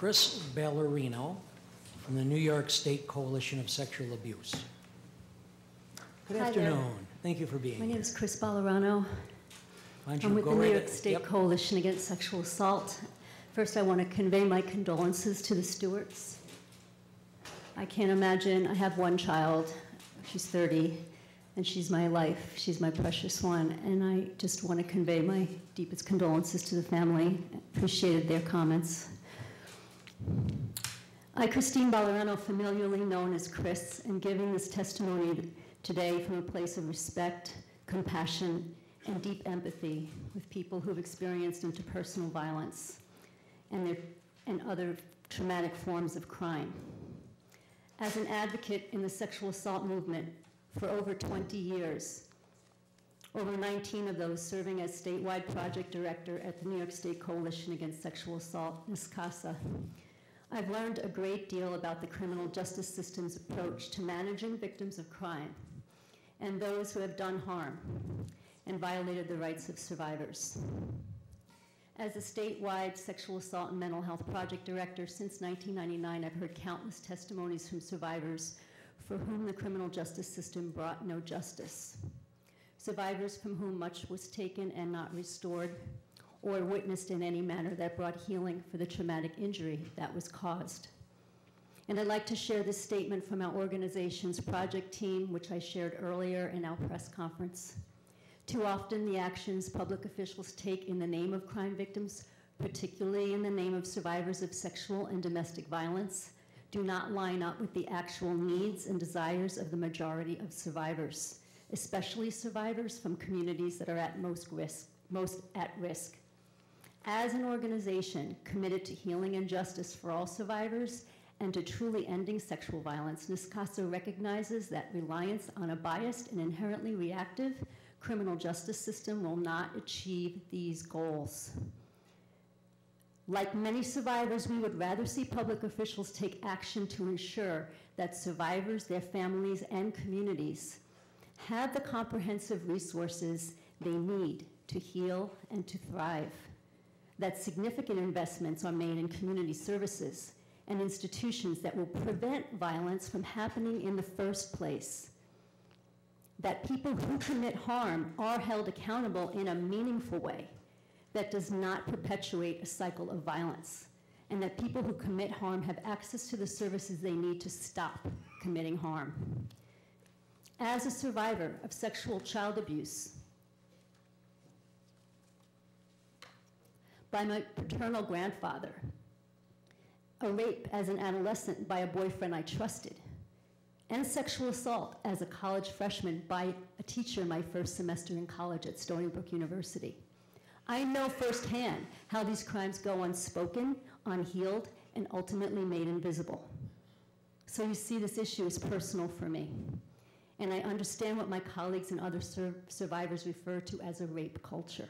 Chrys Ballerano from the New York State Coalition of Sexual Abuse. Good Hi there. afternoon. Thank you for being My here. My name is Chrys Ballerano. Don't I'm with the New right York State yep. Coalition Against Sexual Assault. First, I want to convey my condolences to the Stewarts. I can't imagine, I have one child, she's 30, and she's my life, she's my precious one, and I just want to convey my deepest condolences to the family. Appreciated their comments. I, Christine Ballerano, familiarly known as Chrys, am giving this testimony today from a place of respect, compassion, and deep empathy with people who've experienced interpersonal violence and, their, and other traumatic forms of crime. As an advocate in the sexual assault movement for over 20 years, over 19 of those serving as statewide project director at the New York State Coalition Against Sexual Assault, NYSCASA, I've learned a great deal about the criminal justice system's approach to managing victims of crime and those who have done harm and violated the rights of survivors. As a statewide sexual assault and mental health project director since 1999, I've heard countless testimonies from survivors for whom the criminal justice system brought no justice. Survivors from whom much was taken and not restored, or witnessed in any manner that brought healing for the traumatic injury that was caused. And I'd like to share this statement from our organization's project team, which I shared earlier in our press conference. Too often, the actions public officials take in the name of crime victims, particularly in the name of survivors of sexual and domestic violence, do not line up with the actual needs and desires of the majority of survivors, especially survivors from communities that are at most risk, most at risk. As an organization committed to healing and justice for all survivors and to truly ending sexual violence, NYSCASA recognizes that reliance on a biased and inherently reactive criminal justice system will not achieve these goals. Like many survivors, we would rather see public officials take action to ensure that survivors, their families, and communities have the comprehensive resources they need to heal and to thrive. That significant investments are made in community services and institutions that will prevent violence from happening in the first place. That people who commit harm are held accountable in a meaningful way that does not perpetuate a cycle of violence, and that people who commit harm have access to the services they need to stop committing harm. As a survivor of sexual child abuse by my paternal grandfather, a rape as an adolescent by a boyfriend I trusted, and sexual assault as a college freshman by a teacher my first semester in college at Stony Brook University. I know firsthand how these crimes go unspoken, unhealed, and ultimately made invisible. So you see, this issue is personal for me. And I understand what my colleagues and other sur- survivors refer to as a rape culture.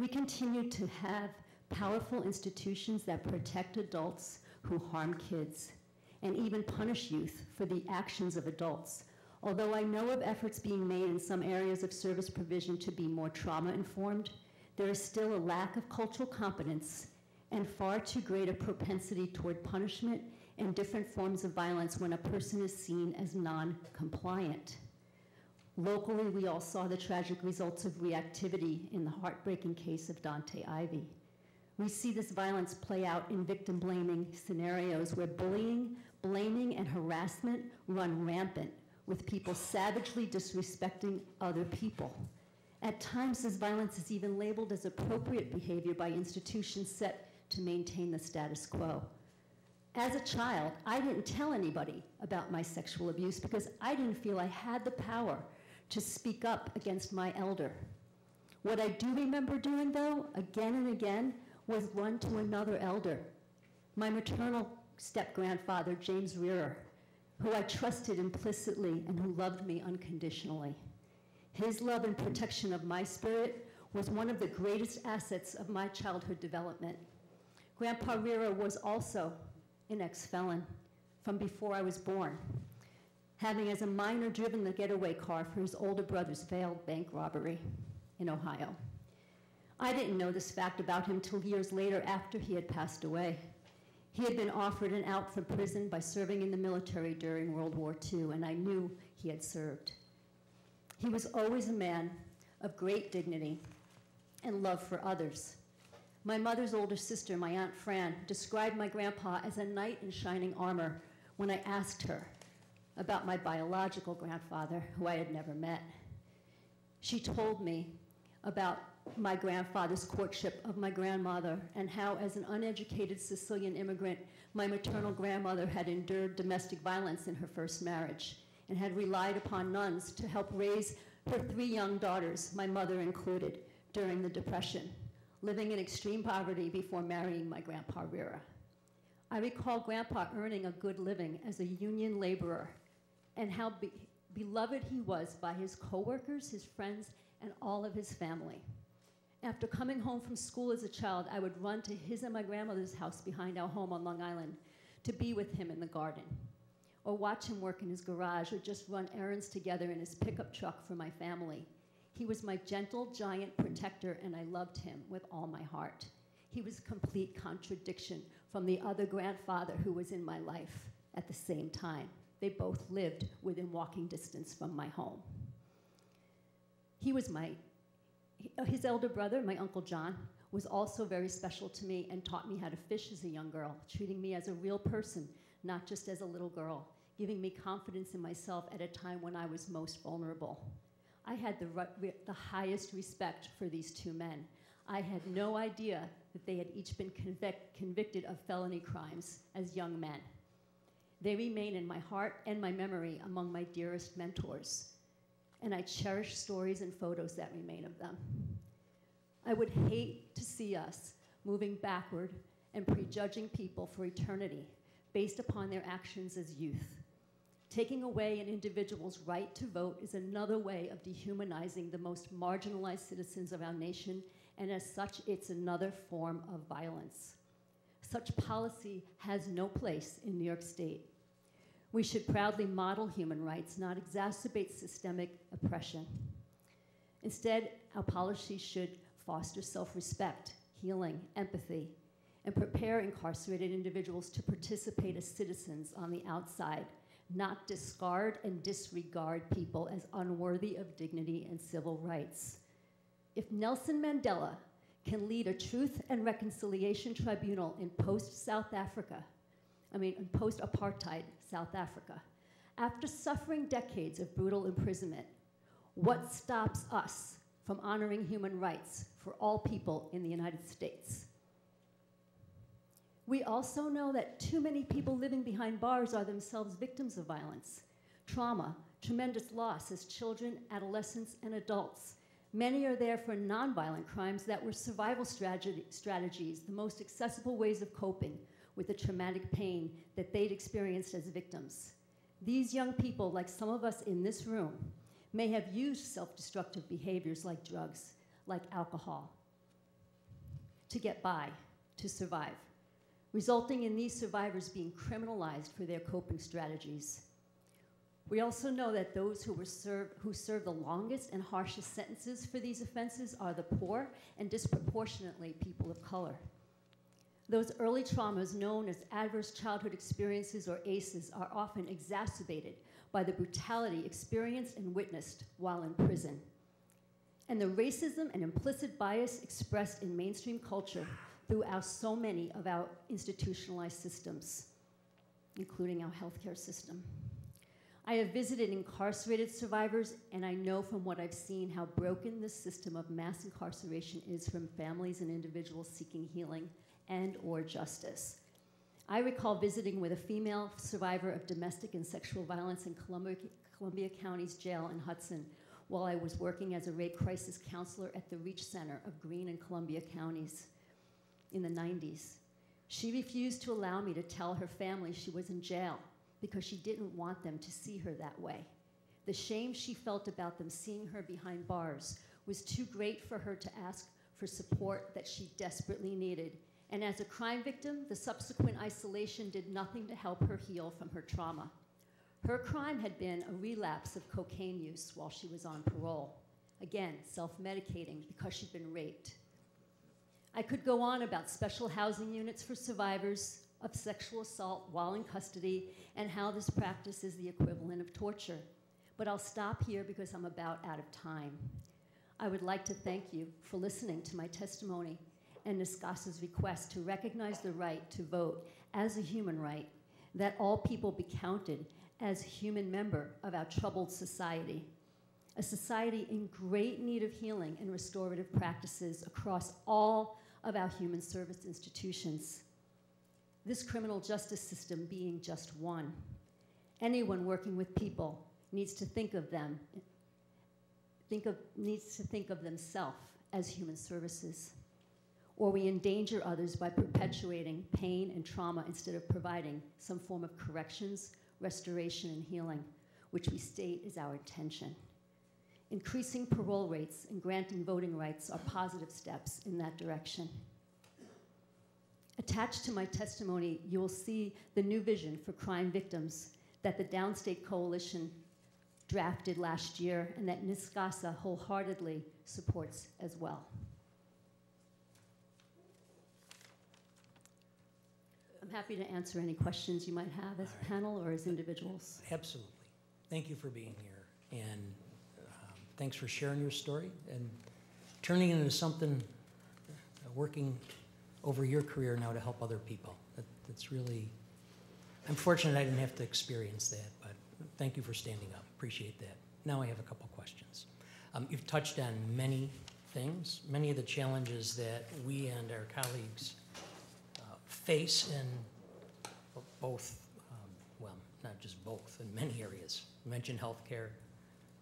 We continue to have powerful institutions that protect adults who harm kids and even punish youth for the actions of adults. Although I know of efforts being made in some areas of service provision to be more trauma informed, there is still a lack of cultural competence and far too great a propensity toward punishment and different forms of violence when a person is seen as non compliant. Locally, we all saw the tragic results of reactivity in the heartbreaking case of Dontay Ivy. We see this violence play out in victim blaming scenarios where bullying, blaming, and harassment run rampant, with people savagely disrespecting other people. At times, this violence is even labeled as appropriate behavior by institutions set to maintain the status quo. As a child, I didn't tell anybody about my sexual abuse because I didn't feel I had the power to speak up against my elder. What I do remember doing, though, again and again, was run to another elder, my maternal step grandfather, James Rearer, who I trusted implicitly and who loved me unconditionally. His love and protection of my spirit was one of the greatest assets of my childhood development. Grandpa Rearer was also an ex felon from before I was born, having as a minor driven the getaway car for his older brother's failed bank robbery in Ohio. I didn't know this fact about him till years later after he had passed away. He had been offered an out from prison by serving in the military during World War II, and I knew he had served. He was always a man of great dignity and love for others. My mother's older sister, my Aunt Fran, described my grandpa as a knight in shining armor when I asked her about my biological grandfather, who I had never met. She told me about my grandfather's courtship of my grandmother and how, as an uneducated Sicilian immigrant, my maternal grandmother had endured domestic violence in her first marriage and had relied upon nuns to help raise her three young daughters, my mother included, during the Depression, living in extreme poverty before marrying my grandpa Rira. I recall grandpa earning a good living as a union laborer and how be- beloved he was by his coworkers, his friends, and all of his family. After coming home from school as a child, I would run to his and my grandmother's house behind our home on Long Island to be with him in the garden, or watch him work in his garage, or just run errands together in his pickup truck for my family. He was my gentle giant protector, and I loved him with all my heart. He was a complete contradiction from the other grandfather who was in my life at the same time. They both lived within walking distance from my home. He was my, his elder brother, my Uncle John, was also very special to me and taught me how to fish as a young girl, treating me as a real person, not just as a little girl, giving me confidence in myself at a time when I was most vulnerable. I had the, the highest respect for these two men. I had no idea that they had each been convic- convicted of felony crimes as young men. They remain in my heart and my memory among my dearest mentors, and I cherish stories and photos that remain of them. I would hate to see us moving backward and prejudging people for eternity based upon their actions as youth. Taking away an individual's right to vote is another way of dehumanizing the most marginalized citizens of our nation, and as such, it's another form of violence. Such policy has no place in New York State. We should proudly model human rights, not exacerbate systemic oppression. Instead, our policy should foster self respect, healing, empathy, and prepare incarcerated individuals to participate as citizens on the outside, not discard and disregard people as unworthy of dignity and civil rights. If Nelson Mandela can lead a truth and reconciliation tribunal in post South Africa, I mean, in post apartheid South Africa, after suffering decades of brutal imprisonment, what stops us from honoring human rights for all people in the United States? We also know that too many people living behind bars are themselves victims of violence, trauma, tremendous loss as children, adolescents, and adults. Many are there for nonviolent crimes that were survival strategy, strategies, the most accessible ways of coping with the traumatic pain that they'd experienced as victims. These young people, like some of us in this room, may have used self destructive behaviors like drugs, like alcohol, to get by, to survive, resulting in these survivors being criminalized for their coping strategies. We also know that those who, were served, who serve the longest and harshest sentences for these offenses are the poor and disproportionately people of color. Those early traumas, known as adverse childhood experiences or ACEs, are often exacerbated by the brutality experienced and witnessed while in prison. And the racism and implicit bias expressed in mainstream culture throughout so many of our institutionalized systems, including our healthcare system. I have visited incarcerated survivors, and I know from what I've seen how broken this system of mass incarceration is from families and individuals seeking healing and or justice. I recall visiting with a female survivor of domestic and sexual violence in Columbia, Columbia County's jail in Hudson while I was working as a rape crisis counselor at the Reach Center of Greene and Columbia counties in the 90s. She refused to allow me to tell her family she was in jail because she didn't want them to see her that way. The shame she felt about them seeing her behind bars was too great for her to ask for support that she desperately needed and as a crime victim, the subsequent isolation did nothing to help her heal from her trauma. Her crime had been a relapse of cocaine use while she was on parole. Again, self medicating because she'd been raped. I could go on about special housing units for survivors, of sexual assault while in custody and how this practice is the equivalent of torture. But I'll stop here because I'm about out of time. I would like to thank you for listening to my testimony and NYSCASA's request to recognize the right to vote as a human right, that all people be counted as human member of our troubled society, a society in great need of healing and restorative practices across all of our human service institutions. This criminal justice system being just one. Anyone working with people needs to think of them, think of, needs to think of themselves as human services. Or we endanger others by perpetuating pain and trauma instead of providing some form of corrections, restoration, and healing, which we state is our intention. Increasing parole rates and granting voting rights are positive steps in that direction. Attached to my testimony, you will see the new vision for crime victims that the Downstate Coalition drafted last year and that NYSCASA wholeheartedly supports as well. I'm happy to answer any questions you might have as a panel or as individuals. Absolutely. Thank you for being here, and um, thanks for sharing your story and turning it into something, uh, working over your career now to help other people. That, that's really, I'm fortunate I didn't have to experience that, but thank you for standing up. Appreciate that. Now I have a couple questions. Um, you've touched on many things, many of the challenges that we and our colleagues uh, face in both, um, well, not just both, in many areas. You mentioned healthcare,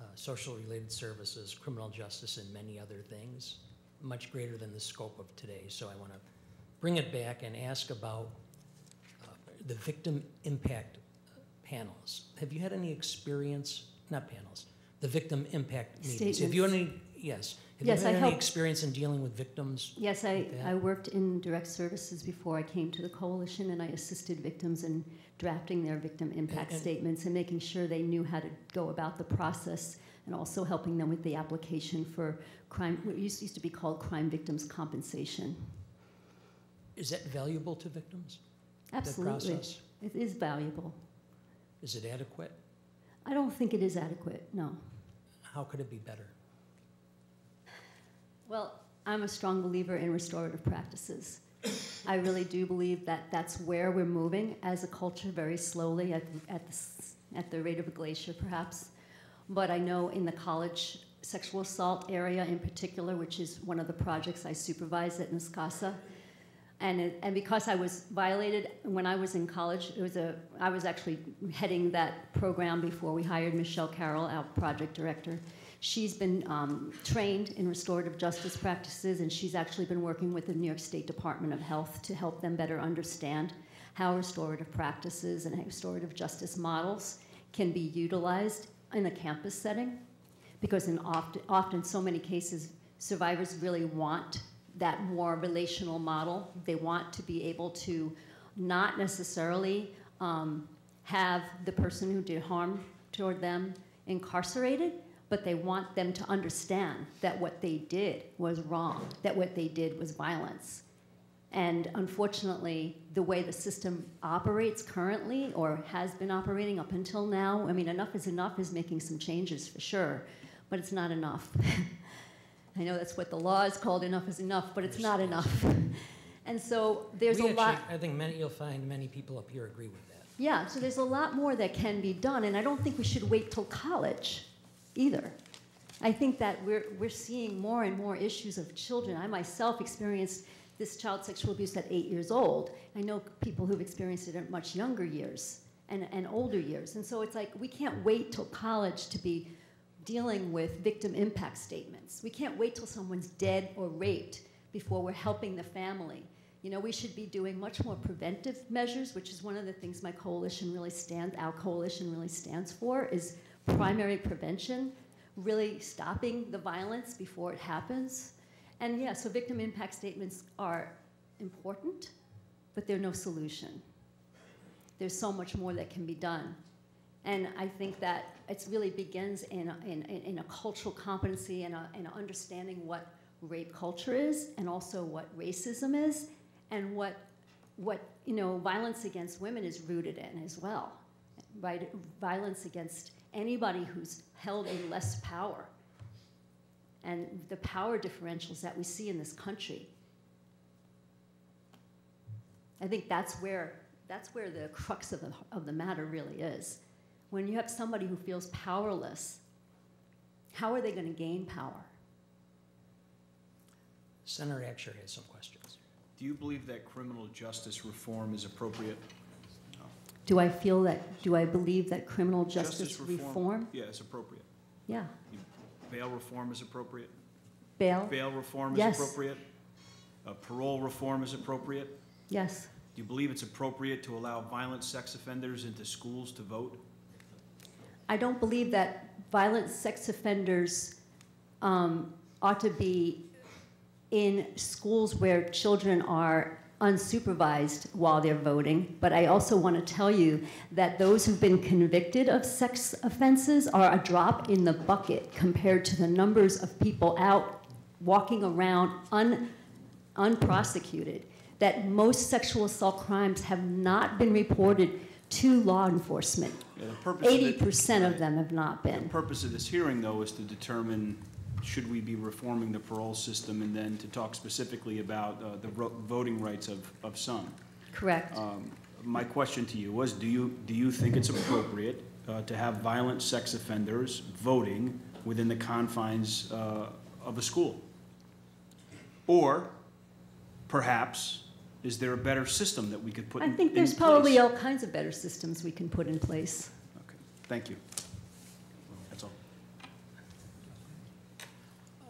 uh, social related services, criminal justice, and many other things, much greater than the scope of today. So I want to bring it back and ask about uh, the victim impact panels. Have you had any experience, not panels, the victim impact meetings? Have you had any, yes. Have Yes, you I had any helped- experience in dealing with victims? Yes, I, I worked in direct services before I came to the coalition, and I assisted victims in drafting their victim impact and- statements and making sure they knew how to go about the process, and also helping them with the application for crime, what used to be called crime victims compensation. Is that valuable to victims? Absolutely. It is valuable. Is it adequate? I don't think it is adequate, no. How could it be better? Well, I'm a strong believer in restorative practices. I really do believe that that's where we're moving as a culture very slowly at, at, the, at the rate of a glacier, perhaps. But I know in the college sexual assault area in particular, which is one of the projects I supervise at NYSCASA, and, it, and because I was violated when I was in college, it was a, I was actually heading that program before we hired Michelle Carroll, our project director. She's been um, trained in restorative justice practices, and she's actually been working with the New York State Department of Health to help them better understand how restorative practices and restorative justice models can be utilized in a campus setting. Because in often, often, so many cases, survivors really want that more relational model. They want to be able to not necessarily um, have the person who did harm toward them incarcerated, but they want them to understand that what they did was wrong, that what they did was violence. And unfortunately, the way the system operates currently, or has been operating up until now, I mean, enough is enough is making some changes for sure, but it's not enough. I know that's what the law is called, enough is enough, but it's not enough. And so there's We a lot. I think many, you'll find many people up here agree with that. Yeah, so there's a lot more that can be done, and I don't think we should wait till college either. I think that we're, we're seeing more and more issues of children. I myself experienced this child sexual abuse at eight years old. I know people who've experienced it at much younger years and, and older years. And so it's like we can't wait till college to be dealing with victim impact statements. We can't wait till someone's dead or raped before we're helping the family. You know, we should be doing much more preventive measures, which is one of the things my coalition really stands, our coalition really stands for, is primary prevention, really stopping the violence before it happens. And yeah, so victim impact statements are important, but they're no solution. There's so much more that can be done. And I think that it really begins in a, in, in in a cultural competency and a, and a understanding what rape culture is, and also what racism is, and what what, you know, violence against women is rooted in as well. Right? Violence against anybody who's held a less power. And the power differentials that we see in this country. I think that's where, that's where the crux of the, of the matter really is. When you have somebody who feels powerless, how are they going to gain power? Senator Akshar has some questions. Do you believe that criminal justice reform is appropriate? Do I feel that, do I believe that criminal justice reform? Yeah, is appropriate. Yeah. Bail reform is appropriate. Bail? Bail reform is Yes. appropriate. Uh, Parole reform is appropriate. Yes. Do you believe it's appropriate to allow violent sex offenders into schools to vote? I don't believe that violent sex offenders um, ought to be in schools where children are unsupervised while they're voting. But I also want to tell you that those who've been convicted of sex offenses are a drop in the bucket compared to the numbers of people out walking around un, unprosecuted. That most sexual assault crimes have not been reported to law enforcement. Yeah, the purpose of it- Eighty percent of them have not been. The purpose of this hearing, though, is to determine, should we be reforming the parole system, and then to talk specifically about uh, the ro- voting rights of, of some. Correct. Um, My question to you was, do you, do you think it's appropriate uh, to have violent sex offenders voting within the confines uh, of a school? Or perhaps, is there a better system that we could put I in think there's probably all kinds of better systems we can put in place. Okay, Thank you. That's all.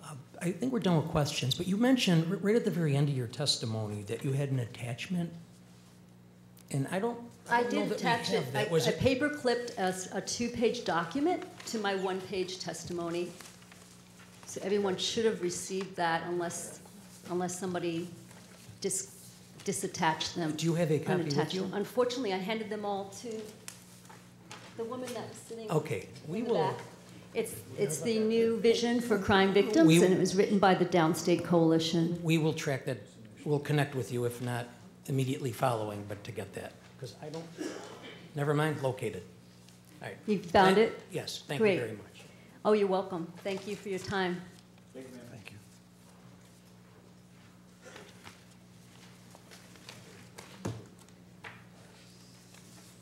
Uh, I think we're done with questions, but you mentioned right at the very end of your testimony that you had an attachment, and I don't, I I don't know did that attach it, have I. Was I it, paper clipped a two-page document to my one-page testimony. So everyone should have received that unless, unless somebody dis, disattached them. do you have a copy with unattached you? Unfortunately, I handed them all to the woman that's sitting Okay, we the will, back. It's, it's the new vision for crime victims, We- and it was written by the Downstate Coalition. we will track that, we'll connect with you, if not immediately following, but to get that, because I don't, never mind, located. All right. You found Thank- it? Yes, thank you very much. Oh, you're welcome. Thank you for your time. Thank you, ma'am.